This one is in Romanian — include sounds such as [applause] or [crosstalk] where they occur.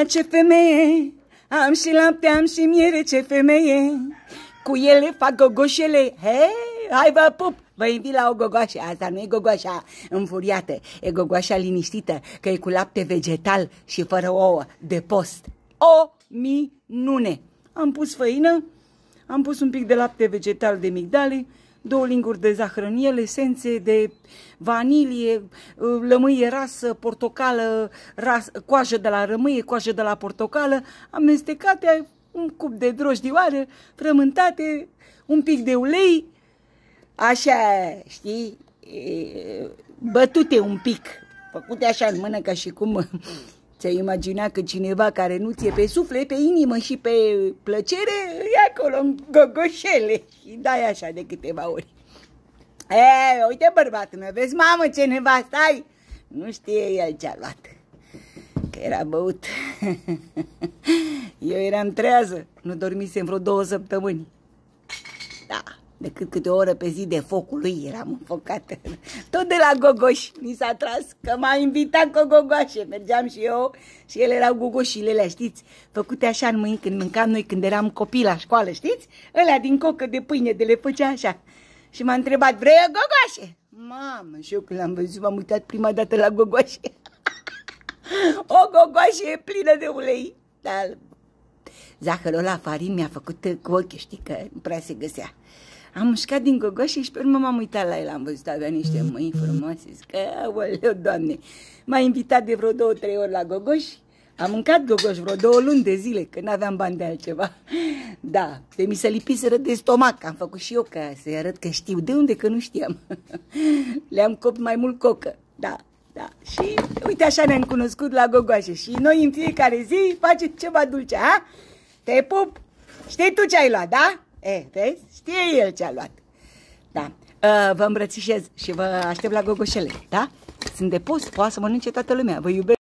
A, ce femeie, am și lapte, am și miere, ce femeie. Cu ele fac gogoșele. Hei, hai vă pup! Vă invit la o gogoașă. Asta nu e gogoașa înfuriată, e gogoașa liniștită, că e cu lapte vegetal și fără ouă, de post. O minune! Am pus făină, am pus un pic de lapte vegetal de migdale, două linguri de zahăr în el, esențe de vanilie, lămâie rasă, portocală, ras, coajă de la rămâie, coajă de la portocală, amestecate, un cup de drojdioară, frământate, un pic de ulei, așa, știi, bătute un pic, făcute așa în mână ca și cum Ți-ai imagina că cineva care nu ți-e pe suflet, pe inimă și pe plăcere, e acolo în gogoșele și dai așa de câteva ori. E, uite bărbatul meu, vezi mamă ce nevastă ai? Nu știe el ce-a luat, că era băut. [laughs] Eu eram trează, nu dormisem vreo două săptămâni. Da decât câte o oră pe zi de focul lui eram înfocată. Tot de la Gogoș mi s-a tras că m-a invitat cu gogoașe. Mergeam și eu și ele erau gogoșilele, știți? Făcute așa în mâini când mâncam noi când eram copii la școală, știți? Ălea din cocă de pâine de le făcea așa. Și m-a întrebat, vrei o gogoașe? Mamă, și eu când l-am văzut m-am uitat prima dată la gogoașe. [laughs] o gogoașe plină de ulei. Dar zahărul la farin mi-a făcut cu ochii, știi, că nu prea se găsea. Am mușcat din gogoș și pe urmă m-am uitat la el, am văzut, avea niște mâini frumoase, zic că, aoleu, doamne, m-a invitat de vreo două, trei ori la gogoș, am mâncat gogoș vreo două luni de zile, că n-aveam bani de altceva. [laughs] Da, de mi se lipiseră de stomac, am făcut și eu ca să-i arăt că știu. De unde? Că nu știam. [laughs] Le-am copt mai mult cocă, da. Da. Și uite așa ne-am cunoscut la gogoașe. Și noi în fiecare zi facem ceva dulce, ha? Te pup! Știi tu ce ai luat, da? E, vezi? Știe el ce a luat. Da. Uh, vă îmbrățișez și vă aștept la gogoșele, da? Sunt de post, poate să mănânce toată lumea. Vă iubesc.